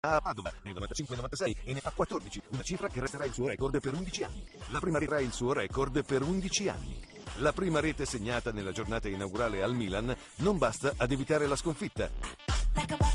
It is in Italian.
a Padova nel 95-96 e ne fa 14, una cifra che resterà il suo record per 11 anni. La prima resterà il suo record per 11 anni. La prima rete segnata nella giornata inaugurale al Milan non basta ad evitare la sconfitta. Like a